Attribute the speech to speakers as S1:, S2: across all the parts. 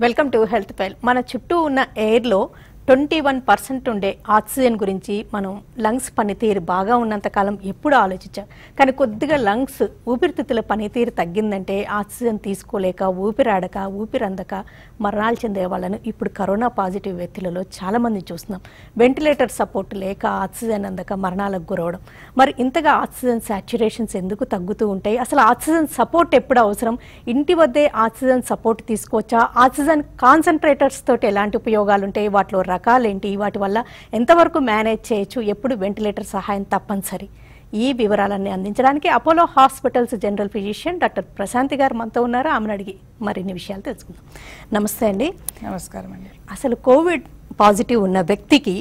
S1: Welcome to health pile. మన చుట్టూ ఉన్న ఎయిర్లో ట్వంటీ వన్ పర్సెంట్ ఉండే ఆక్సిజన్ గురించి మనం లంగ్స్ పనితీరు బాగా ఉన్నంతకాలం ఎప్పుడు ఆలోచించాం. కానీ కొద్దిగా లంగ్స్ ఊపిరితిత్తుల పనితీరు తగ్గిందంటే ఆక్సిజన్ తీసుకోలేక ఊపిరాడక ఊపిరందక మరణాలు చెందే వాళ్ళను ఇప్పుడు కరోనా పాజిటివ్ వ్యక్తులలో చాలామంది చూస్తున్నాం. వెంటిలేటర్ సపోర్ట్ లేక ఆక్సిజన్ అందక మరణాలకు గురవడం. మరి ఇంతగా ఆక్సిజన్ సాచురేషన్స్ ఎందుకు తగ్గుతూ ఉంటాయి? అసలు ఆక్సిజన్ సపోర్ట్ ఎప్పుడు అవసరం? ఇంటి వద్దే ఆక్సిజన్ సపోర్ట్ తీసుకోవచ్చా? ఆక్సిజన్ కాన్సన్ట్రేటర్స్ తోటి ఎలాంటి ఉపయోగాలు ఉంటాయి వాటిలో రకాలేంటి? వాటి వల్ల ఎంతవరకు మేనేజ్ చేయొచ్చు? ఎప్పుడు వెంటిలేటర్ సహాయం తప్పనిసరి? ఈ వివరాలన్నీ అందించడానికి Apollo hospitals general physician doctor Prashanti గారు మనతో ఉన్నారు. ఆమెను అడిగి మరిన్ని విషయాలు తెలుసుకుందాం. నమస్తే అండి.
S2: నమస్కారం అండి.
S1: అసలు కోవిడ్ పాజిటివ్ ఉన్న వ్యక్తికి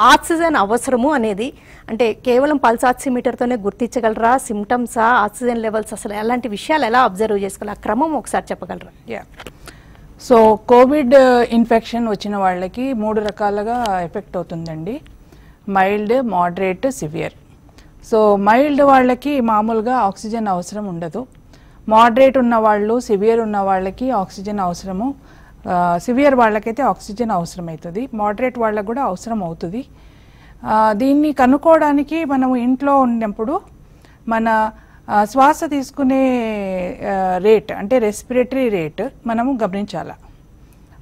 S1: ఆక్సిజన్ అవసరము అనేది అంటే కేవలం పల్స్ ఆక్సిమీటర్తోనే గుర్తించగలరా? సిమ్టమ్సా? ఆక్సిజన్ లెవెల్స్ అసలు ఎలాంటి విషయాలు ఎలా అబ్జర్వ్ చేసుకోవాలి? ఆ క్రమం ఒకసారి చెప్పగలరా?
S2: యా. సో కోవిడ్ ఇన్ఫెక్షన్ వచ్చిన వాళ్ళకి మూడు రకాలుగా ఎఫెక్ట్ అవుతుందండి. Mild moderate severe. So mild వాళ్ళకి మామూలుగా ఆక్సిజన్ అవసరం ఉండదు. మోడరేట్ ఉన్న వాళ్ళు సివియర్ ఉన్న వాళ్ళకి ఆక్సిజన్ అవసరము. సివియర్ వాళ్ళకైతే ఆక్సిజన్ అవసరం అవుతుంది మోడరేట్ వాళ్ళకు కూడా అవసరం అవుతుంది. దీన్ని కనుక్కోవడానికి మనం ఇంట్లో ఉన్నప్పుడు మన శ్వాస తీసుకునే రేట్ అంటే రెస్పిరేటరీ రేట్ మనము గమనించాల.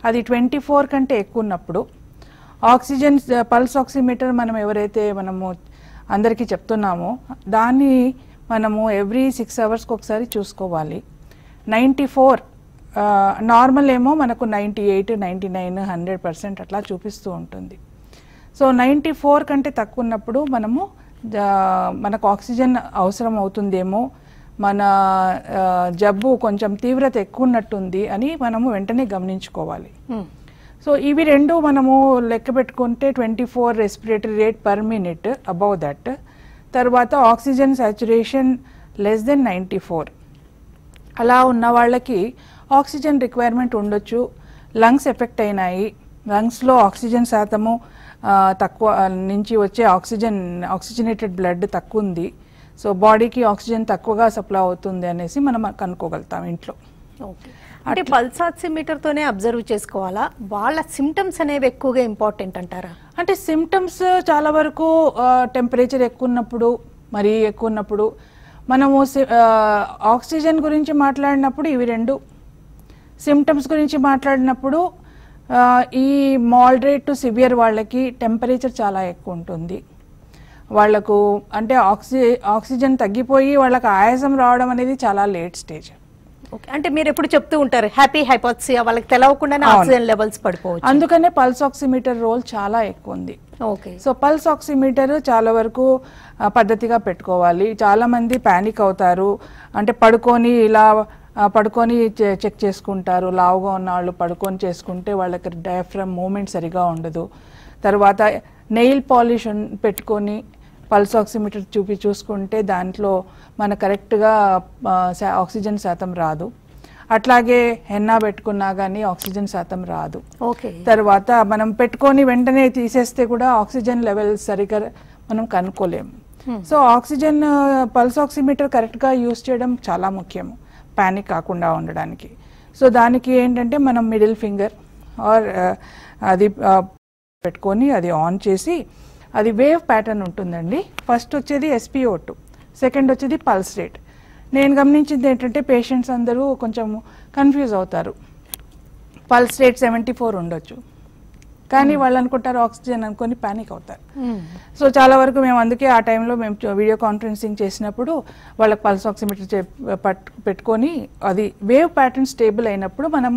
S2: అది ట్వంటీ ఫోర్ కంటే ఎక్కువ ఉన్నప్పుడు ఆక్సిజన్ పల్స్ ఆక్సిమీటర్ మనం ఎవరైతే మనము అందరికీ చెప్తున్నామో దాన్ని మనము ఎవ్రీ సిక్స్ అవర్స్కి ఒకసారి చూసుకోవాలి. నైంటీ ఫోర్ నార్మల్ ఏమో మనకు ninety eight ninety nine hundred percent అట్లా చూపిస్తూ ఉంటుంది. సో నైంటీ ఫోర్ కంటే తక్కువ ఉన్నప్పుడు మనము మనకు ఆక్సిజన్ అవసరం అవుతుందేమో మన జబ్బు కొంచెం తీవ్రత ఎక్కువ ఉన్నట్టుంది అని మనము వెంటనే గమనించుకోవాలి.
S1: హ్మ్.
S2: సో ఇవి రెండు మనము లెక్క పెట్టుకుంటే twenty four respiratory rate per minute above that. తర్వాత oxygen saturation less than ninety four. అలా ఉన్న వాళ్ళకి ఆక్సిజన్ రిక్వైర్మెంట్ ఉండొచ్చు. లంగ్స్ ఎఫెక్ట్ అయినాయి. లంగ్స్లో ఆక్సిజన్ శాతము తక్కువ నుంచి వచ్చే ఆక్సిజన్ ఆక్సిజనేటెడ్ బ్లడ్ తక్కువ ఉంది సో బాడీకి ఆక్సిజన్ తక్కువగా సప్లై అవుతుంది అనేసి మనం కనుక్కోగలుగుతాం ఇంట్లో.
S1: ఓకే. అంటే పల్స్ ఆక్సిమీటర్తోనే అబ్జర్వ్ చేసుకోవాలా? వాళ్ళ సిమ్టమ్స్ అనేవి ఎక్కువగా ఇంపార్టెంట్ అంటారా?
S2: అంటే సిమ్టమ్స్ చాలా వరకు టెంపరేచర్ ఎక్కువ ఉన్నప్పుడు మరీ ఎక్కువ ఉన్నప్పుడు మనము ఆక్సిజన్ గురించి మాట్లాడినప్పుడు ఇవి రెండు. సిమ్టమ్స్ గురించి మాట్లాడినప్పుడు ఈ మోడరేట్ టు సివియర్ వాళ్ళకి టెంపరేచర్ చాలా ఎక్కువ ఉంటుంది వాళ్ళకు అంటే ఆక్సి ఆక్సిజన్ తగ్గిపోయి వాళ్ళకి ఆయాసం రావడం అనేది చాలా లేట్ స్టేజ్
S1: ఓకే అంటే మీరు ఎప్పుడు చెప్తూ ఉంటారు హ్యాపీ హైపోక్సియా వాళ్ళకి తెలవకుండానే. Oxygen levels పడిపోవచ్చు.
S2: అందుకనే పల్స్ ఆక్సిమీటర్ రోల్ చాలా ఎక్కువ ఉంది
S1: ఓకే
S2: సో పల్స్ ఆక్సిమీటర్ చాలా వరకు పద్ధతిగా పెట్టుకోవాలి. చాలా మంది ప్యానిక్ అవుతారు. అంటే పడుకొని ఇలా పడుకొని చెక్ చేసుకుంటారు. లావుగా ఉన్న వాళ్ళు పడుకొని చేసుకుంటే వాళ్ళకి డయాఫ్రమ్ మూమెంట్ సరిగా ఉండదు. తర్వాత నెయిల్ పాలిష్ పెట్టుకొని పల్స్ ఆక్సిమీటర్ చూపి చూసుకుంటే దాంట్లో మన కరెక్ట్గా ఆక్సిజన్ శాతం రాదు. అట్లాగే హెన్నా పెట్టుకున్నా కానీ ఆక్సిజన్ శాతం రాదు.
S1: ఓకే.
S2: తర్వాత మనం పెట్టుకొని వెంటనే తీసేస్తే కూడా ఆక్సిజన్ లెవెల్ సరిగ్గా మనం కనుక్కోలేము సో ఆక్సిజన్ పల్స్ ఆక్సిమీటర్ కరెక్ట్గా యూస్ చేయడం చాలా ముఖ్యం. ప్యానిక్ కాకుండా ఉండడానికి. సో దానికి ఏంటంటే మనం మిడిల్ ఫింగర్ ఆర్ అది uh, పెట్టుకొని అది ఆన్ చేసి అది వేవ్ ప్యాటర్న్ ఉంటుందండి. ఫస్ట్ వచ్చేది ఎస్పిఓ టూ సెకండ్ వచ్చేది పల్స్ రేట్ నేను గమనించింది ఏంటంటే పేషెంట్స్ అందరూ కొంచెం కన్ఫ్యూజ్ అవుతారు. పల్స్ రేట్ సెవెంటీ ఫోర్ ఉండొచ్చు. కానీ వాళ్ళు అనుకుంటారు ఆక్సిజన్ అనుకొని ప్యానిక్ అవుతారు. సో చాలా వరకు మేము అందుకే ఆ టైంలో మేము వీడియో కాన్ఫరెన్సింగ్ చేసినప్పుడు వాళ్ళకి పల్స్ ఆక్సిమీటర్ పెట్టుకొని అది వేవ్ ప్యాటర్న్ స్టేబుల్ అయినప్పుడు మనం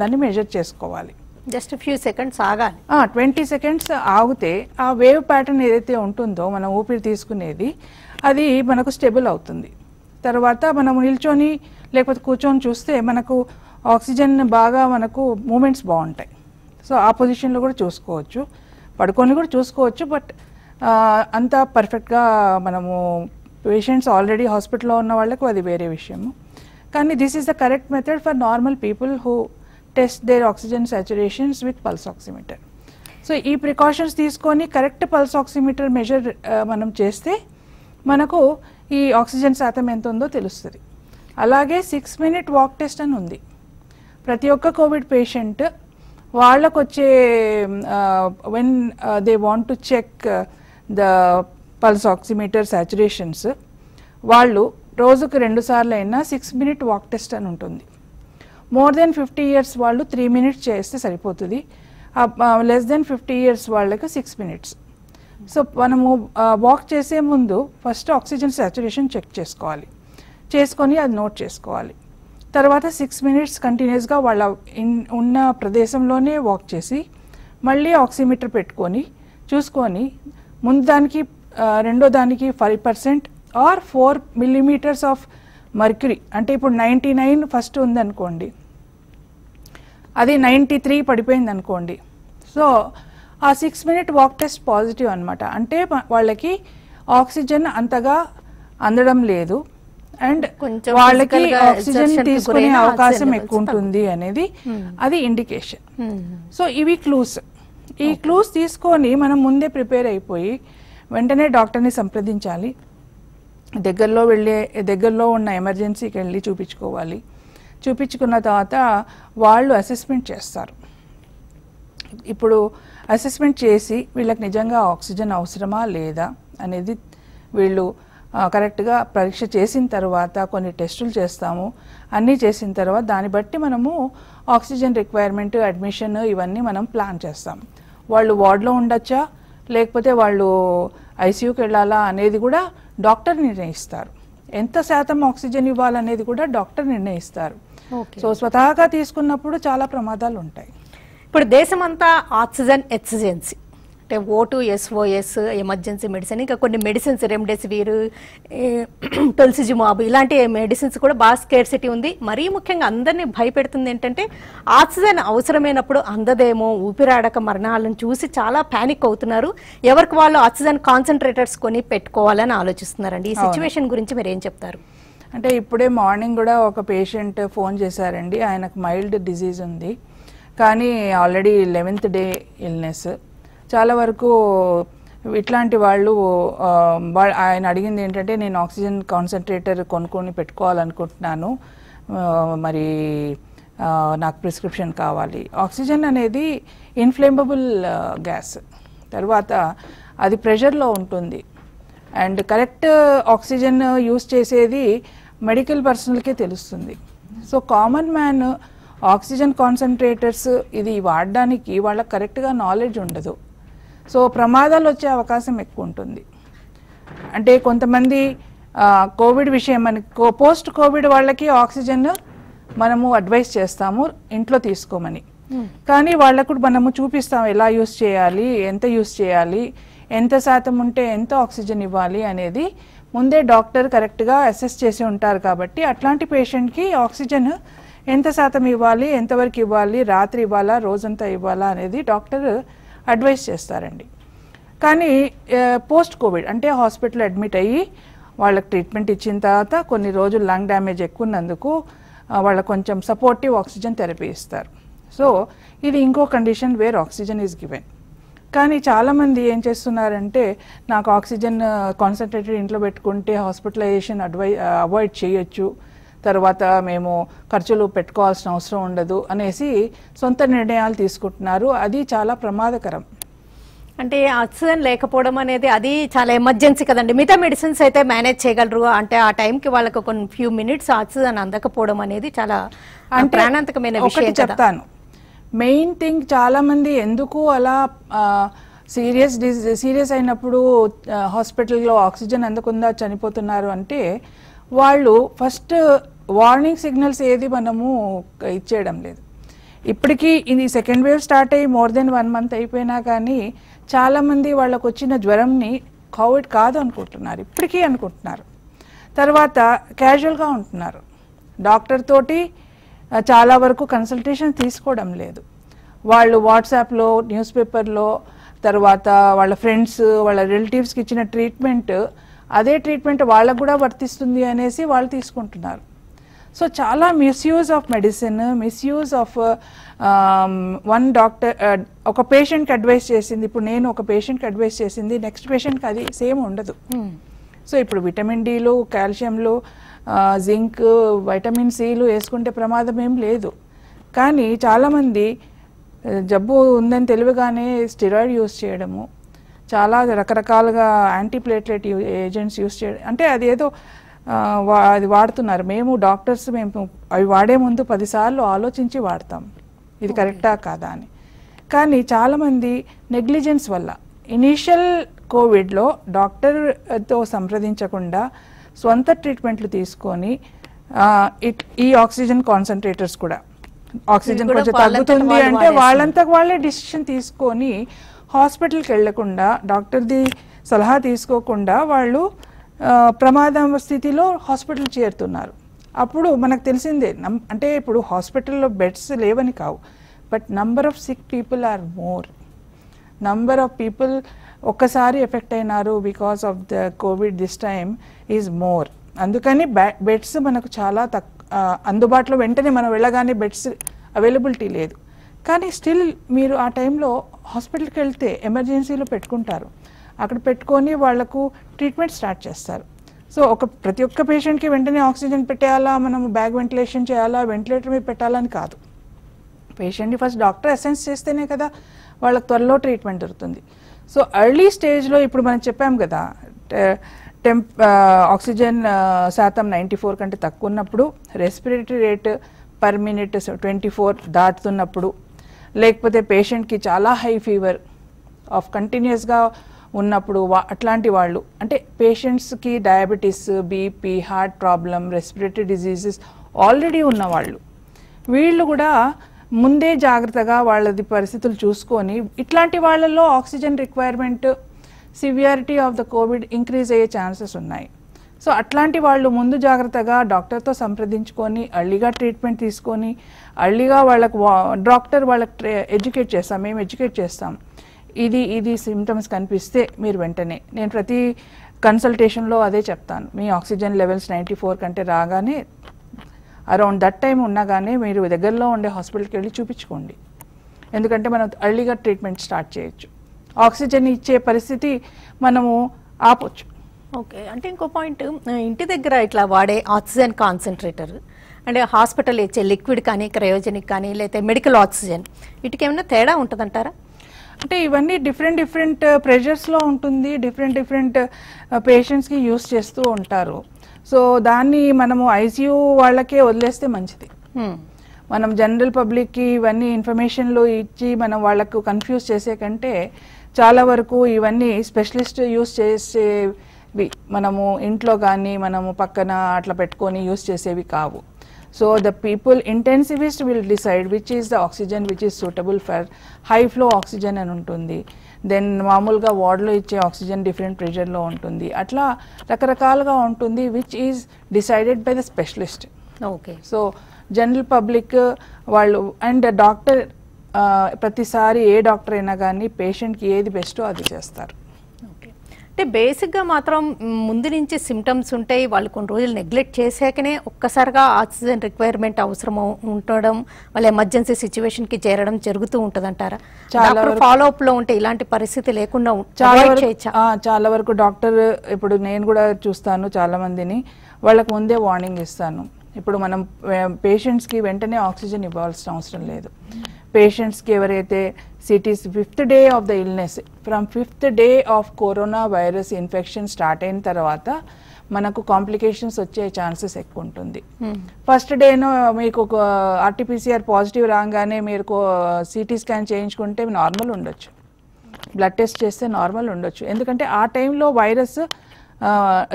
S2: దాన్ని మెజర్ చేసుకోవాలి.
S1: జస్ట్ ఫ్యూ సెకండ్స్ ఆగాలి.
S2: ట్వంటీ సెకండ్స్ ఆగితే ఆ వేవ్ ప్యాటర్న్ ఏదైతే ఉంటుందో మనం ఊపిరి తీసుకునేది అది మనకు స్టేబుల్ అవుతుంది. తర్వాత మనం నిల్చొని లేకపోతే కూర్చొని చూస్తే మనకు ఆక్సిజన్ బాగా మనకు మూమెంట్స్ బాగుంటాయి. సో ఆ పొజిషన్లో కూడా చూసుకోవచ్చు. పడుకొని కూడా చూసుకోవచ్చు బట్ అంత పర్ఫెక్ట్గా మనము పేషెంట్స్ ఆల్రెడీ హాస్పిటల్లో ఉన్న వాళ్ళకు అది వేరే విషయము. కానీ this is the correct method for normal people who test their oxygen saturations with pulse oximeter so ఈ ప్రికాషన్స్ తీసుకొని కరెక్ట్ పల్స్ ఆక్సిమీటర్ మెజర్ మనం చేస్తే మనకు ఈ ఆక్సిజన్ శాతం ఎంత ఉందో తెలుస్తుంది. అలాగే సిక్స్ మినిట్ వాక్ టెస్ట్ అని ఉంది. ప్రతి ఒక్క కోవిడ్ పేషెంట్ వాళ్ళకు వచ్చే when they want to check the pulse oximeter saturations వాళ్ళు రోజుకు రెండు సార్లు అయినా సిక్స్ మినిట్ వాక్ టెస్ట్ అని ఉంటుంది. మోర్ దెన్ ఫిఫ్టీ ఇయర్స్ వాళ్ళు త్రీ మినిట్స్ చేస్తే సరిపోతుంది. లెస్ దెన్ ఫిఫ్టీ ఇయర్స్ వాళ్ళకి సిక్స్ మినిట్స్ సో మనము వాక్ చేసే ముందు ఫస్ట్ ఆక్సిజన్ సాచురేషన్ చెక్ చేసుకోవాలి. చేసుకొని అది నోట్ చేసుకోవాలి. తర్వాత సిక్స్ మినిట్స్ కంటిన్యూస్గా వాళ్ళ ఇన్- ఉన్న ప్రదేశంలోనే వాక్ చేసి మళ్ళీ ఆక్సిమీటర్ పెట్టుకొని చూసుకొని ముందు దానికి రెండో దానికి five percent or four millimetres of mercury అంటే ఇప్పుడు నైంటీ నైన్ ఫస్ట్ ఉందనుకోండి. అది నైంటీ త్రీ పడిపోయింది అనుకోండి సో ఆ six minute walk test positive అనమాట అంటే వాళ్ళకి ఆక్సిజన్ అంతగా అందడం లేదు. అండ్ వాళ్ళకి ఆక్సిజన్ తీసుకునే అవకాశం ఎక్కువ ఉంటుంది అనేది అది ఇండికేషన్
S1: Hmm.
S2: సో ఇవి క్లూస్ ఈ క్లూస్ తీసుకొని మనం ముందే ప్రిపేర్ అయిపోయి వెంటనే డాక్టర్ని సంప్రదించాలి. దగ్గరలో వెళ్ళే దగ్గరలో ఉన్న ఎమర్జెన్సీకి వెళ్ళి చూపించుకోవాలి. చూపించుకున్న తర్వాత వాళ్ళు అసెస్మెంట్ చేస్తారు. ఇప్పుడు అసెస్మెంట్ చేసి వీళ్ళకి నిజంగా ఆక్సిజన్ అవసరమా లేదా అనేది వీళ్ళు కరెక్ట్గా పరీక్ష చేసిన తర్వాత కొన్ని టెస్టులు చేస్తాము. అన్నీ చేసిన తర్వాత దాన్ని బట్టి మనము ఆక్సిజన్ రిక్వైర్మెంట్ అడ్మిషన్ ఇవన్నీ మనం ప్లాన్ చేస్తాం. వాళ్ళు వార్డులో ఉండొచ్చా? లేకపోతే వాళ్ళు ఐసీయూకి వెళ్ళాలా అనేది కూడా డాక్టర్ నిర్ణయిస్తారు. ఎంత శాతం ఆక్సిజన్ ఇవ్వాలనేది కూడా డాక్టర్ నిర్ణయిస్తారు.
S1: ఓకే.
S2: సో స్వతహాగా తీసుకున్నప్పుడు చాలా ప్రమాదాలు ఉంటాయి.
S1: ఇప్పుడు దేశమంతా ఆక్సిజన్ ఎక్సిజెన్సీ. అంటే ఓటు ఎస్ఓఎస్ ఎమర్జెన్సీ మెడిసిన్ ఇంకా కొన్ని మెడిసిన్స్ రెమ్డెసివిర్ తులసిజుమాబు ఇలాంటి మెడిసిన్స్ కూడా బాగా స్కేర్సిటీ ఉంది. మరీ ముఖ్యంగా అందరినీ భయపెడుతుంది ఏంటంటే ఆక్సిజన్ అవసరమైనప్పుడు అందదేమో ఊపిరాడక మరణాలను చూసి చాలా పానిక్ అవుతున్నారు. ఎవరికి వాళ్ళు ఆక్సిజన్ కాన్సన్ట్రేటర్స్ కొని పెట్టుకోవాలని ఆలోచిస్తున్నారండి. ఈ సిచ్యువేషన్ గురించి మీరు ఏం చెప్తారు?
S2: అంటే ఇప్పుడే మార్నింగ్ కూడా ఒక పేషెంట్ ఫోన్ చేశారండి. ఆయనకు మైల్డ్ డిజీజ్ ఉంది. కానీ ఆల్రెడీ లెవెన్త్ డే ఇల్నెస్ చాలా వరకు ఇట్లాంటి వాళ్ళు ఆయన అడిగింది ఏంటంటే నేను ఆక్సిజన్ కాన్సన్ట్రేటర్ కొనుక్కొని పెట్టుకోవాలనుకుంటున్నాను. మరి నాకు ప్రిస్క్రిప్షన్ కావాలి. ఆక్సిజన్ అనేది ఇన్ఫ్లేమబుల్ గ్యాస్. తర్వాత అది ప్రెషర్లో ఉంటుంది. అండ్ కరెక్ట్ ఆక్సిజన్ యూస్ చేసేది మెడికల్ పర్సనల్కే తెలుస్తుంది. So common man oxygen concentrators ఇది వాడడానికి వాళ్ళకి కరెక్ట్గా నాలెడ్జ్ ఉండదు. సో ప్రమాదాలు వచ్చే అవకాశం ఎక్కువ ఉంటుంది. అంటే కొంతమంది కోవిడ్ విషయం మనకి పోస్ట్ కోవిడ్ వాళ్ళకి ఆక్సిజన్ మనము అడ్వైస్ చేస్తాము ఇంట్లో తీసుకోమని. కానీ వాళ్ళకు మనము చూపిస్తాం ఎలా యూస్ చేయాలి ఎంత యూస్ చేయాలి ఎంత శాతం ఉంటే ఎంత ఆక్సిజన్ ఇవ్వాలి అనేది ముందే డాక్టర్ కరెక్ట్గా అసెస్ చేసి ఉంటారు కాబట్టి అట్లాంటి పేషెంట్కి ఆక్సిజన్ ఎంత శాతం ఇవ్వాలి ఎంతవరకు ఇవ్వాలి రాత్రి ఇవ్వాలా రోజంతా ఇవ్వాలా అనేది డాక్టర్ అడ్వైస్ చేస్తారండి. కానీ పోస్ట్ కోవిడ్ అంటే హాస్పిటల్ అడ్మిట్ అయ్యి వాళ్ళకి ట్రీట్మెంట్ ఇచ్చిన తర్వాత కొన్ని రోజులు లంగ్ డ్యామేజ్ ఎక్కువ ఉన్నందుకు ఆ, కొంచెం సపోర్టివ్ ఆక్సిజన్ థెరపీ ఇస్తారు. సో ఇది ఇంకో condition where oxygen is given. కానీ చాలామంది ఏం చేస్తున్నారంటే నాకు ఆక్సిజన్ కాన్సన్ట్రేటెడ్ ఇంట్లో పెట్టుకుంటే హాస్పిటలైజేషన్ అడ్వై అవాయిడ్ చేయొచ్చు. తర్వాత మేము ఖర్చులు పెట్టుకోవాల్సిన అవసరం ఉండదు అనేసి సొంత నిర్ణయాలు తీసుకుంటున్నారు. అది చాలా ప్రమాదకరం.
S1: అంటే ఆక్సిజన్ లేకపోవడం అనేది అది చాలా ఎమర్జెన్సీ కదండి. మిగతా మెడిసిన్స్ అయితే మేనేజ్ చేయగలరు. అంటే ఆ టైంకి వాళ్ళకి కొన్ని ఫ్యూ మినిట్స్ ఆక్సిజన్ అందకపోవడం అనేది చాలా ప్రాణాంతకమైన విషయం
S2: చెప్తాను. మెయిన్ థింగ్ చాలా మంది ఎందుకు అలా సీరియస్ సీరియస్ అయినప్పుడు హాస్పిటల్లో ఆక్సిజన్ అందకుండా చనిపోతున్నారు అంటే వాళ్ళు ఫస్ట్ వార్నింగ్ సిగ్నల్స్ ఏది మనము ఇచ్చేయడం లేదు. ఇప్పటికీ ఇది సెకండ్ వేవ్ స్టార్ట్ అయ్యి మోర్ దెన్ వన్ మంత్ అయిపోయినా కానీ చాలామంది వాళ్ళకు వచ్చిన జ్వరంని కోవిడ్ కాదు అనుకుంటున్నారు. ఇప్పటికీ అనుకుంటున్నారు. తర్వాత క్యాజువల్గా ఉంటున్నారు. డాక్టర్ తోటి చాలా వరకు కన్సల్టేషన్ తీసుకోవడం లేదు. వాళ్ళు వాట్సాప్లో న్యూస్ పేపర్లో తర్వాత వాళ్ళ ఫ్రెండ్స్ వాళ్ళ రిలేటివ్స్కి ఇచ్చిన ట్రీట్మెంట్ అదే ట్రీట్మెంట్ వాళ్ళకు కూడా వర్తిస్తుంది అనేసి వాళ్ళు తీసుకుంటున్నారు. సో చాలా misuse of medicine misuse of one doctor ఒక పేషెంట్కి అడ్వైస్ చేసింది. ఇప్పుడు నేను ఒక పేషెంట్కి అడ్వైస్ చేసింది. నెక్స్ట్ పేషెంట్కి అది సేమ్ ఉండదు.
S1: Hmm.
S2: సో ఇప్పుడు విటమిన్ డీలు కాల్షియంలు జింక్ వైటమిన్ సిలు వేసుకుంటే ప్రమాదం ఏం లేదు. కానీ చాలామంది ఆ, జబ్బు ఉందని తెలియగానే స్టిరాయిడ్ యూస్ చేయడము. చాలా రకరకాలుగా యాంటీప్లేట్లెట్ ఏజెంట్స్ యూస్ చేయడం అంటే అది ఏదో ఆ, వా- అది వాడుతున్నారు. మేము డాక్టర్స్ మేము అవి వాడే ముందు పదిసార్లు ఆలోచించి వాడతాం. ఇది కరెక్టా కాదా అని. కానీ చాలామంది నెగ్లిజెన్స్ వల్ల ఇనీషియల్ కోవిడ్లో డాక్టర్తో సంప్రదించకుండా స్వంత ట్రీట్మెంట్లు తీసుకొని ఈ ఆక్సిజన్ కాన్సన్ట్రేటర్స్ కూడా. ఆక్సిజన్ కొంచెం తగ్గుతుంది అంటే. వాళ్ళంతకు వాళ్ళే డిసిషన్ తీసుకొని హాస్పిటల్కి వెళ్ళకుండా డాక్టర్ది సలహా తీసుకోకుండా వాళ్ళు ప్రమాదం స్థితిలో హాస్పిటల్ చేరుతున్నారు. అప్పుడు మనకు తెలిసిందే నమ్ అంటే ఇప్పుడు హాస్పిటల్లో బెడ్స్ లేవని కావు but number of sick people are more. Number of people ఒక్కసారి ఎఫెక్ట్ అయినారు because of the Covid this time is more. అందుకని బెడ్స్ మనకు చాలా తక్ అందుబాటులో వెంటనే మనం వెళ్ళగానే బెడ్స్ అవైలబిలిటీ లేదు. కానీ స్టిల్ మీరు ఆ టైంలో హాస్పిటల్కి వెళ్తే ఎమర్జెన్సీలో పెట్టుకుంటారు. అక్కడ పెట్టుకొని వాళ్ళకు ట్రీట్మెంట్ స్టార్ట్ చేస్తారు. సో ఒక ప్రతి ఒక్క పేషెంట్కి వెంటనే ఆక్సిజన్ పెట్టేయాలా? మనం బ్యాగ్ వెంటిలేషన్ చేయాలా? వెంటిలేటర్ మీద పెట్టాలని కాదు. పేషెంట్ని ఫస్ట్ డాక్టర్ అసెన్స్ చేస్తేనే కదా వాళ్ళకి త్వరలో ట్రీట్మెంట్ దొరుకుతుంది. సో ఎర్లీ స్టేజ్లో ఇప్పుడు మనం చెప్పాం కదా టెంప్ ఆక్సిజన్ శాతం నైంటీ ఫోర్ కంటే తక్కువ ఉన్నప్పుడు respiratory rate per minute twenty four దాటుతున్నప్పుడు లేకపోతే పేషెంట్కి చాలా హై ఫీవర్ ఆఫ్ కంటిన్యూస్గా ఉన్నప్పుడు వా- అట్లాంటి వాళ్ళు. అంటే పేషెంట్స్కి diabetes BP heart problem respiratory diseases already ఉన్నవాళ్ళు వీళ్ళు. కూడా ముందే జాగ్రత్తగా వాళ్ళది పరిస్థితులు చూసుకొని ఇట్లాంటి వాళ్ళల్లో oxygen requirement severity of the Covid increase అయ్యే ఛాన్సెస్ ఉన్నాయి. సో అట్లాంటి వాళ్ళు ముందు జాగ్రత్తగా డాక్టర్తో సంప్రదించుకొని అర్లీగా ట్రీట్మెంట్ తీసుకొని అర్లీగా వాళ్ళకు డాక్టర్ వాళ్ళకి ఎడ్యుకేట్ చేస్తాం మేము ఎడ్యుకేట్ చేస్తాం. ఇది ఇది సిమ్టమ్స్ కనిపిస్తే మీరు వెంటనే. నేను ప్రతి కన్సల్టేషన్లో అదే చెప్తాను. మీ ఆక్సిజన్ లెవెల్స్ నైంటీ ఫోర్ కంటే రాగానే అరౌండ్ దట్ టైం ఉండగానే మీరు దగ్గరలో ఉండే హాస్పిటల్కి వెళ్ళి చూపించుకోండి. ఎందుకంటే మనం అర్లీగా ట్రీట్మెంట్ స్టార్ట్ చేయొచ్చు. ఆక్సిజన్ ఇచ్చే పరిస్థితి మనము ఆపొచ్చు.
S1: ఓకే. అంటే ఇంకో పాయింట్ ఇంటి దగ్గర ఇట్లా వాడే ఆక్సిజన్ కాన్సన్ట్రేటర్ అంటే హాస్పిటల్ ఇచ్చే లిక్విడ్ కానీ క్రయోజనిక్ కానీ లేకపోతే మెడికల్ ఆక్సిజన్ వీటికి ఏమైనా తేడా ఉంటుందంటారా?
S2: అంటే ఇవన్నీ డిఫరెంట్ డిఫరెంట్ ప్రెషర్స్లో ఉంటుంది. డిఫరెంట్ డిఫరెంట్ పేషెంట్స్కి యూస్ చేస్తూ ఉంటారు. సో దాన్ని మనము ఐసీయూ వాళ్ళకే వదిలేస్తే మంచిది.
S1: Hmm.
S2: మనం జనరల్ పబ్లిక్కి ఇవన్నీ ఇన్ఫర్మేషన్లు ఇచ్చి మనం వాళ్ళకు కన్ఫ్యూజ్ చేసే కంటే చాలా వరకు ఇవన్నీ స్పెషలిస్ట్ యూస్ చేసేవి మనము ఇంట్లో కానీ మనము పక్కన అట్లా పెట్టుకొని యూస్ చేసేవి కావు. So the people intensivist will decide which is the oxygen which is suitable for high flow oxygen అని ఉంటుంది. దెన్ మామూలుగా వార్డ్లో ఇచ్చే ఆక్సిజన్ డిఫరెంట్ ప్రెషర్లో ఉంటుంది. అట్లా రకరకాలుగా ఉంటుంది which is decided by the specialist
S1: okay.
S2: So general public వాళ్ళు అండ్ డాక్టర్ ప్రతిసారి ఏ డాక్టర్ అయినా కానీ పేషెంట్కి ఏది బెస్టో అది చేస్తారు.
S1: అంటే బేసిక్గా మాత్రం ముందు నుంచి సిమ్టమ్స్ ఉంటాయి. వాళ్ళు కొన్ని రోజులు నెగ్లెక్ట్ చేశాకనే ఒక్కసారిగా ఆక్సిజన్ రిక్వైర్మెంట్ అవసరం ఉండడం వాళ్ళ ఎమర్జెన్సీ సిచ్యువేషన్కి చేరడం జరుగుతూ ఉంటుందంటారా?
S2: చాలా
S1: డాక్టర్
S2: వరకు-
S1: ఫాలో అప్లో ఉంటే ఇలాంటి పరిస్థితి లేకుండా
S2: చాలా వరకు డాక్టర్ ఇప్పుడు నేను కూడా చూస్తాను చాలా మందిని. వాళ్ళకు ముందే వార్నింగ్ ఇస్తాను. ఇప్పుడు మనం పేషెంట్స్కి వెంటనే ఆక్సిజన్ ఇవ్వాల్సిన అవసరం లేదు. పేషెంట్స్కి ఎవరైతే cities fifth day of the illness from fifth day of corona virus infection start అయిన తర్వాత మనకు కాంప్లికేషన్స్ వచ్చే ఛాన్సెస్ ఎక్కువ ఉంటుంది.
S1: Hmm.
S2: ఫస్ట్ డేను మీకు ఒక ఆర్టీపీసీఆర్ పాజిటివ్ రాగానే మీరు సిటీ స్కాన్ చేయించుకుంటే నార్మల్ ఉండొచ్చు. బ్లడ్ టెస్ట్ చేస్తే నార్మల్ ఉండొచ్చు. ఎందుకంటే ఆ టైంలో వైరస్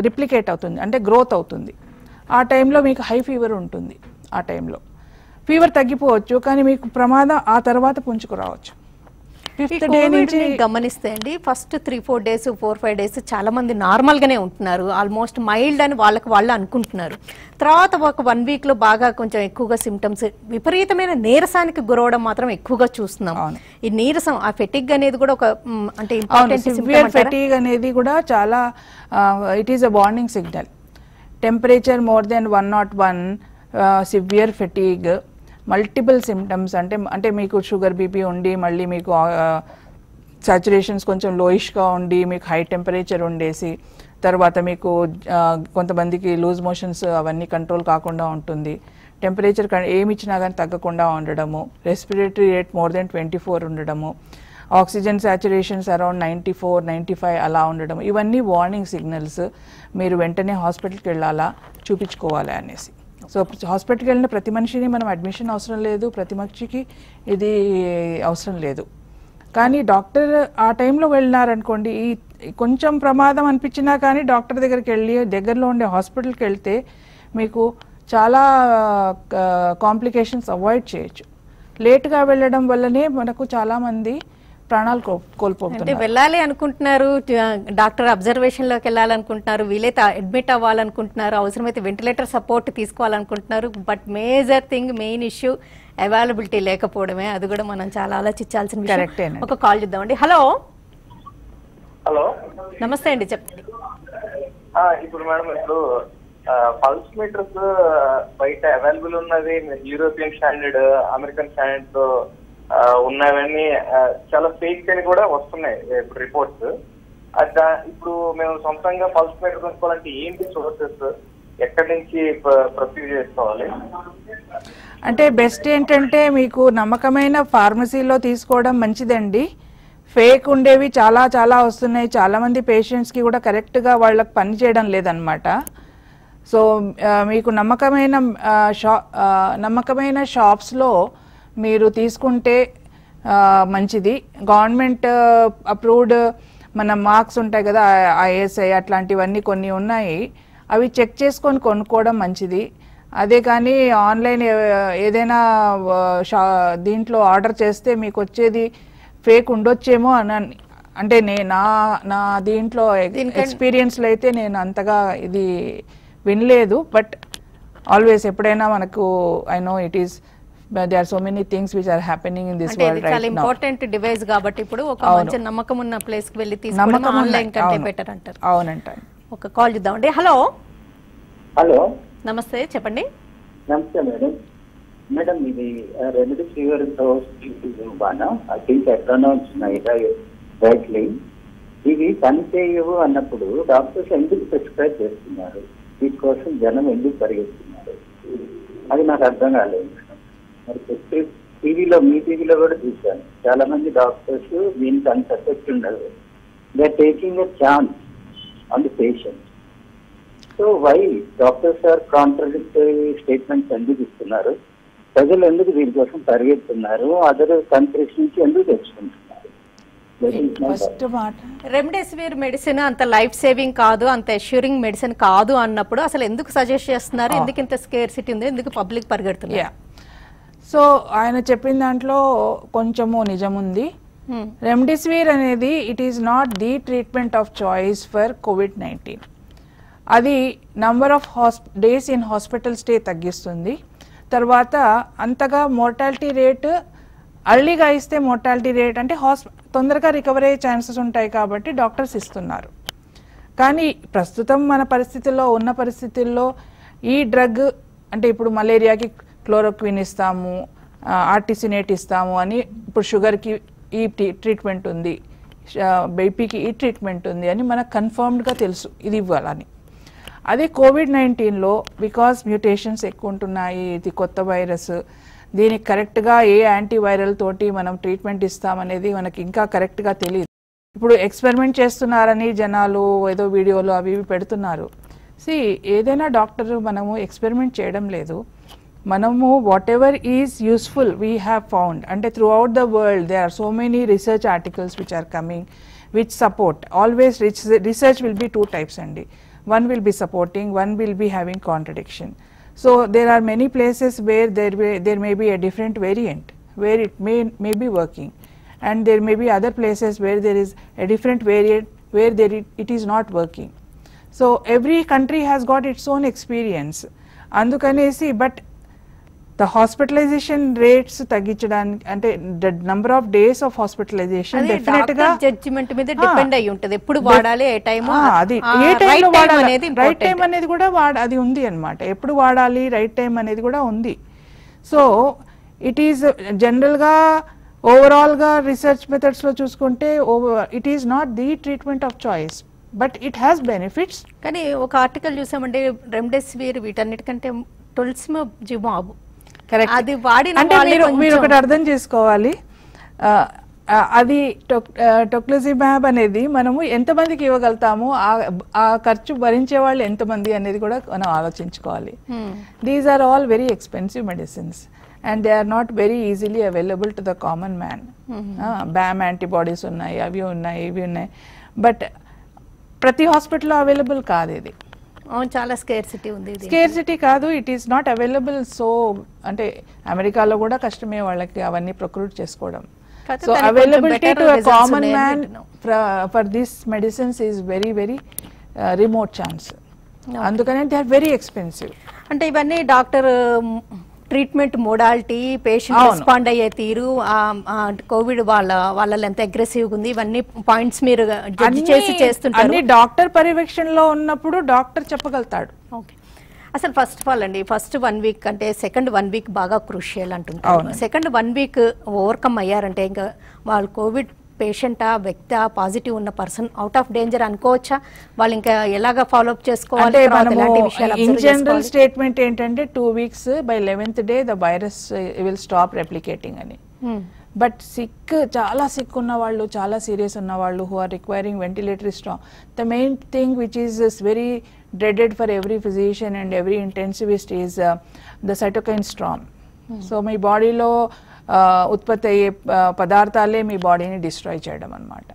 S2: రిప్లికేట్ అవుతుంది. అంటే గ్రోత్ అవుతుంది. ఆ టైంలో మీకు హై ఫీవర్ ఉంటుంది. ఆ టైంలో ఫీవర్ తగ్గిపోవచ్చు. కానీ మీకు ప్రమాదం ఆ తర్వాత పుంజుకురావచ్చు
S1: ఈ
S2: ఫిఫ్త్ డే నుంచి
S1: గమనిస్తే అండి first three four days four five days చాలా మంది నార్మల్ గానే ఉంటున్నారు. ఆల్మోస్ట్ మైల్డ్ అని వాళ్ళకి వాళ్ళు అనుకుంటున్నారు. తర్వాత ఒక వన్ వీక్లో బాగా కొంచెం ఎక్కువగా సిమ్టమ్స్ విపరీతమైన నీరసానికి గురవడం మాత్రం ఎక్కువగా చూస్తున్నాం. ఈ నీరసం ఆ ఫెటిక్ అనేది కూడా ఒక అంటే ఇంపార్టెంట్
S2: సివియర్ ఫెటీగ్ అనేది కూడా చాలా it is a warning signal temperature more than one not one severe fatigue multiple symptoms అంటే అంటే మీకు షుగర్ బీపీ ఉండి మళ్ళీ మీకు సాచురేషన్స్ కొంచెం లోయిష్గా ఉండి మీకు హై టెంపరేచర్ ఉండేసి తర్వాత మీకు కొంతమందికి లూజ్ మోషన్స్ అవన్నీ కంట్రోల్ కాకుండా ఉంటుంది. టెంపరేచర్ ఏమి ఇచ్చినా కానీ తగ్గకుండా ఉండడము. Respiratory rate more than twenty four ఉండడము. Oxygen saturations around ninety four ninety five అలా ఉండడం ఇవన్నీ వార్నింగ్ సిగ్నల్స్ మీరు వెంటనే హాస్పిటల్కి వెళ్ళాలా? చూపించుకోవాలి అనేసి. సో హాస్పిటల్కి వెళ్ళిన ప్రతి మనిషిని మనం అడ్మిషన్ అవసరం లేదు. ప్రతి మనిషికి ఇది అవసరం లేదు. కానీ డాక్టర్ ఆ టైంలో వెళ్ళినారనుకోండి ఈ కొంచెం ప్రమాదం అనిపించినా కానీ డాక్టర్ దగ్గరికి వెళ్ళి దగ్గరలో ఉండే హాస్పిటల్కి వెళ్తే మీకు చాలా కాంప్లికేషన్స్ అవాయిడ్ చేయొచ్చు. లేట్గా వెళ్ళడం వల్లనే మనకు చాలామంది ప్రాణాలు కో-
S1: అంటే
S2: కోల్పోతున్నారు
S1: వెళ్ళాలి అనుకుంటున్నారు డాక్టర్ అబ్జర్వేషన్లోకి వెళ్ళాలనుకుంటున్నారు వీలైతే అడ్మిట్ అవ్వాలనుకుంటున్నారు అవసరమైతే ventilator support తీసుకోవాలనుకుంటున్నారు but major thing main issue availability లేకపోవడమే. అది కూడా మనం చాలా ఆలోచించాల్సిన విషయం. ఒక కాల్ చూద్దామండి. హలో
S3: హలో
S1: నమస్తే అండి చెప్పండి.
S3: ఆ, ఇప్పుడు మేడం ఇప్పుడు పల్స్ మీటర్స్ బయట అవైలబుల్ ఉన్నది యూరోపియన్ స్టాండర్డ్ అమెరికన్ స్టాండర్డ్తో ఉన్నవన్నీ చాలా ఫేక్ అని కూడా వస్తున్నాయి ఇప్పుడు రిపోర్ట్స్ ఇప్పుడు మేము సొంతంగా పల్స్ మీటర్ కొనుక్కోవాలంటే ఏంటి సోర్సెస్ ఎక్కడి నుంచి ప్రొసీడ్ చేసుకోవాలి?
S2: అంటే బెస్ట్ ఏంటంటే మీకు నమ్మకమైన ఫార్మసీలో తీసుకోవడం మంచిదండి. ఫేక్ ఉండేవి చాలా చాలా వస్తున్నాయి. చాలామంది పేషెంట్స్కి కూడా కరెక్ట్గా వాళ్ళకి పని చేయడం లేదనమాట సో మీకు నమ్మకమైన షా నమ్మకమైన షాప్స్లో మీరు తీసుకుంటే మంచిది. గవర్నమెంట్ అప్రూవ్డ్ మన మార్క్స్ ఉంటాయి కదా ఐఎస్ఐ అట్లాంటివన్నీ కొన్ని ఉన్నాయి. అవి చెక్ చేసుకొని కొనుక్కోవడం మంచిది. అదే కానీ ఆన్లైన్ ఏదైనా షా దీంట్లో ఆర్డర్ చేస్తే మీకు వచ్చేది ఫేక్ ఉండొచ్చేమో అని అంటే నే నా నా దీంట్లో ఎక్స్పీరియన్స్లో అయితే నేను అంతగా ఇది వినలేదు. బట్ ఆల్వేస్ ఎప్పుడైనా మనకు I know it is they are so many things which are happening
S1: in this
S2: world
S1: చాలా
S2: రైట్ నౌ
S1: ఇంపార్టెంట్ డివైస్ కాబట్టి ఇప్పుడు ఒక. మంచి నమ్మకం ఉన్న ప్లేస్కి వెళ్ళి తీసుకోవడం
S2: నమ్మకం
S1: ఆన్లైన్. కంటే. బెటర్ అంటారు.
S2: అవునంట
S1: ఒక కాల్ చూద్దామండి హలో
S4: హలో
S1: నమస్తే చెప్పండి.
S4: నమస్తే మేడం. మేడం ఇది రెమెడీ ఫీవర్ బాగా I think I pronounce rightly. ఇవి పనిచేయవు అన్నప్పుడు డాక్టర్స్ ఎందుకు ప్రిస్క్రైబ్ చేస్తున్నారు? దీనికోసం జనం ఎందుకు పరిగెత్తున్నారు? అది నాకు అర్థం కాలేదు. మరి టీవీలో మీ టీవీలో కూడా చూశాను. చాలా మంది డాక్టర్స్ దీనికి అంత ఎఫెక్ట్ ఉండదు. They are taking a chance on the patient so why doctors are contradictory statements ఎందుకు ఇస్తున్నారు? ప్రజలు ఎందుకు దీనికోసం పరిగెత్తున్నారు? అదర్ కంట్రీస్ నుంచి ఎందుకు తెచ్చుకుంటున్నారు?
S2: ఫస్ట్ మాట.
S1: రెమ్డెసివిర్ మెడిసిన్ అంత లైఫ్ సేవింగ్ కాదు అంత అష్యూరింగ్ మెడిసిన్ కాదు అన్నప్పుడు అసలు ఎందుకు సజెస్ట్ చేస్తున్నారు? ఎందుకు ఇంత స్కేర్ సిటీ ఉంది? ఎందుకు పబ్లిక్ పరిగెడుతున్నారు?
S2: సో ఆయన చెప్పిన దాంట్లో కొంచెము నిజం ఉంది
S1: Hmm.
S2: రెమ్డెసివిర్ అనేది it is not the treatment of choice for Covid nineteen అది నంబర్ ఆఫ్ హాస్ డేస్ ఇన్ హాస్పిటల్ స్టే తగ్గిస్తుంది. తర్వాత అంతగా మోర్టాలిటీ రేట్ అర్లీగా ఇస్తే మోర్టాలిటీ రేట్ అంటే హాస్ తొందరగా రికవర్ అయ్యే ఛాన్సెస్ ఉంటాయి కాబట్టి డాక్టర్స్ ఇస్తున్నారు. కానీ ప్రస్తుతం మన పరిస్థితుల్లో ఉన్న పరిస్థితుల్లో ఈ డ్రగ్ అంటే ఇప్పుడు మలేరియాకి క్లోరోక్విన్ ఇస్తాము ఆర్టిసినేట్ ఇస్తాము అని ఇప్పుడు షుగర్కి ఈ ట్రీట్మెంట్ ఉంది బీపీకి ఈ ట్రీట్మెంట్ ఉంది అని మనకు కన్ఫర్మ్డ్గా తెలుసు ఇది ఇవ్వాలని. అదే కోవిడ్ నైన్టీన్లో బికాస్ మ్యూటేషన్స్ ఎక్కువ ఉంటున్నాయి ఇది కొత్త వైరస్ దీనికి కరెక్ట్గా ఏ యాంటీవైరల్ తోటి మనం ట్రీట్మెంట్ ఇస్తామనేది మనకి ఇంకా కరెక్ట్గా తెలియదు ఇప్పుడు ఎక్స్పెరిమెంట్ చేస్తున్నారని జనాలు ఏదో వీడియోలు అవి ఇవి పెడుతున్నారు. సి ఏదైనా డాక్టర్ మనము ఎక్స్పెరిమెంట్ చేయడం లేదు. మనము whatever is useful we have found అంటే throughout the world they are so many research articles which are coming which support always research will be two types అండి one will be supporting one will be having contradiction so there are many places where there will, there may be a different variant where it may may be working and there may be other places where there is a different variant where there it, it is not working so every country has got its own experience అందుకనేసి but the hospitalisation rates తగ్గించడానికి అంటే number of days
S1: of
S2: hospitalization డెఫినెట్గా
S1: judgement మీద depend అయి ఉంటది. ఎప్పుడు వాడాలి ఏ time
S2: అది. ఏ టైంలో వాడాలి? రైట్ టైం అనేది కూడా వాడ అది ఉంది అన్నమాట. ఎప్పుడు వాడాలి రైట్ టైం అనేది కూడా ఉంది. సో ఇట్ ఈస్ జనరల్గా ఓవరాల్గా రీసెర్చ్ మెథడ్స్లో చూసుకుంటే it is not the treatment of choice but it has benefits
S1: కానీ ఒక ఆర్టికల్ చూసామంటే రెమ్డెసివిర్ వీటన్నిటికంటే టొల్సిమోజిమాబ్
S2: కరెక్ట్
S1: అది వాడిన
S2: అంటే మీరు ఒకటి అర్థం చేసుకోవాలి. అది టొక్లజిమాబ్ అనేది మనము ఎంతమందికి ఇవ్వగలుగుతాము? ఆ- ఖర్చు భరించే వాళ్ళు ఎంతమంది అనేది కూడా మనం ఆలోచించుకోవాలి. These are all very expensive medicines and they are not very easily available to the common man బ్యామ్ antibodies ఉన్నాయి అవి ఉన్నాయి ఇవి ఉన్నాయి. బట్ ప్రతి హాస్పిటల్లో అవైలబుల్ కాదు ఇది.
S1: అవును చాలా స్కేర్సిటీ ఉంది
S2: స్కేర్సిటీ కాదు it is not available so అంటే అమెరికాలో కూడా కష్టమే వాళ్ళకి అవన్నీ ప్రొక్రూట్ చేసుకోవడం.
S1: So
S2: availability
S1: to
S2: common
S1: man.
S2: For this medicines is very very remote chance అందుకనే దే ఆర్ వెరీ ఎక్స్పెన్సివ్
S1: అంటే ఇవన్నీ doctor treatment modality
S2: patient.
S1: Respond అయ్యే తీరు కోవిడ్ వాళ్ళ వాళ్ళ ఎంత అగ్రెసివ్ ఉంది ఇవన్నీ పాయింట్స్ మీరు జడ్జి చేసి చేస్తుంటారు
S2: డాక్టర్ పర్యవేక్షణలో ఉన్నప్పుడు డాక్టర్ చెప్పగలుగుతాడు
S1: ఓకే అసలు ఫస్ట్ ఆఫ్ ఆల్ అండి ఫస్ట్ వన్ వీక్ అంటే సెకండ్ వన్ వీక్ బాగా క్రూషియల్ అంటుంటారు. సెకండ్ వన్ వీక్ ఓవర్కమ్ అయ్యారంటే ఇంకా వాళ్ళు కోవిడ్ పేషెంటా వ్యక్తి పాజిటివ్ ఉన్న పర్సన్ అవుట్ ఆఫ్ డేంజర్ అనుకోవచ్చా? వాళ్ళు ఇంకా ఎలాగా ఫాలో అప్ చేసుకోవాలి
S2: ఇన్ జనరల్? స్టేట్మెంట్ ఏంటంటే two weeks by eleventh day the virus will stop replicating అని.
S1: Hmm.
S2: బట్ సిక్ చాలా సిక్ ఉన్న వాళ్ళు చాలా సీరియస్ ఉన్న వాళ్ళు who are requiring ventilatory strong the main thing which is very dreaded for every physician and every intensivist is the cytokine storm so మీ బాడీలో ఉత్పత్తి అయ్యే పదార్థాలే మీ బాడీని డిస్ట్రాయ్ చేయడం అనమాట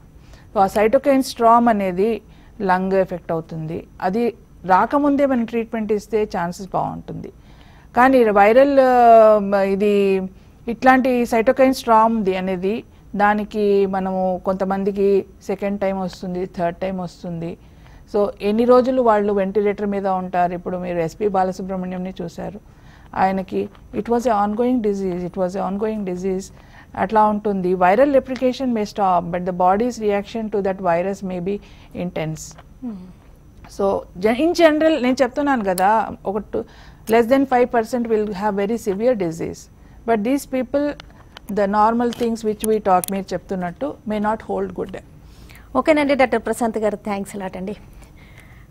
S2: సో ఆ సైటోకైన్ స్ట్రామ్ అనేది లంగ్ ఎఫెక్ట్ అవుతుంది. అది రాకముందే మనం ట్రీట్మెంట్ ఇస్తే ఛాన్సెస్ బాగుంటుంది. కానీ వైరల్ ఇది ఇట్లాంటి సైటోకైన్ స్ట్రామ్ది అనేది దానికి మనము కొంతమందికి సెకండ్ టైం వస్తుంది థర్డ్ టైం వస్తుంది. సో ఎన్ని రోజులు వాళ్ళు వెంటిలేటర్ మీద ఉంటారు? ఇప్పుడు మీరు ఎస్పి బాలసుబ్రహ్మణ్యంని చూశారు. ఆయనకి it was a ongoing disease it was a ongoing disease అట్లా ఉంటుంది viral replication may stop but the bodies reaction to that virus may be intense so in general నేను చెప్తున్నాను కదా ఒక less than five percent will have very severe disease but these people the normal things which we talk మీరు చెప్తున్నట్టు may not hold good
S1: ఓకేనండి doctor Prashanth గారు thanks a lot అండి.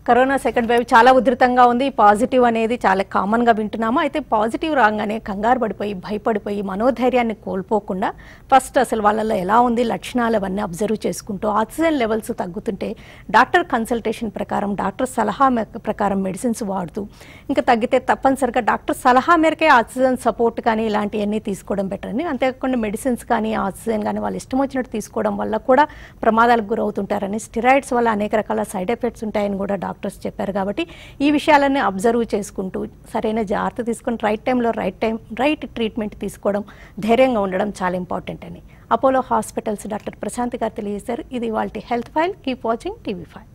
S1: Corona second wave చాలా ఉధృతంగా ఉంది. పాజిటివ్ అనేది చాలా కామన్గా వింటున్నాము. అయితే పాజిటివ్ రాగానే కంగారు పడిపోయి భయపడిపోయి మనోధైర్యాన్ని కోల్పోకుండా ఫస్ట్ అసలు వాళ్ళలో ఎలా ఉంది లక్షణాలు అవన్నీ అబ్జర్వ్ చేసుకుంటూ ఆక్సిజన్ లెవెల్స్ తగ్గుతుంటే డాక్టర్ కన్సల్టేషన్ ప్రకారం డాక్టర్ సలహా ప్రకారం మెడిసిన్స్ వాడుతూ ఇంకా తగ్గితే తప్పనిసరిగా డాక్టర్ సలహా మేరకే ఆక్సిజన్ సపోర్ట్ కానీ ఇలాంటివన్నీ తీసుకోవడం బెటర్ అని. అంతేకాకుండా మెడిసిన్స్ కానీ ఆక్సిజన్ కానీ వాళ్ళు ఇష్టం వచ్చినట్టు తీసుకోవడం వల్ల కూడా ప్రమాదాలకు గురవుతుంటారని. స్టిరాయిడ్స్ వల్ల అనేక రకాల సైడ్ ఎఫెక్ట్స్ ఉంటాయని కూడా డాక్టర్స్ చెప్పారు కాబట్టి ఈ విషయాలన్నీ అబ్జర్వ్ చేసుకుంటూ సరైన జాగ్రత్త తీసుకుని రైట్ టైంలో రైట్ టైం రైట్ ట్రీట్మెంట్ తీసుకోవడం ధైర్యంగా ఉండడం చాలా ఇంపార్టెంట్ అని. అపోలో హాస్పిటల్స్ డాక్టర్ ప్రశాంత్ గారు తెలియజేశారు. ఇది వాళ్ళ health file keep watching TV five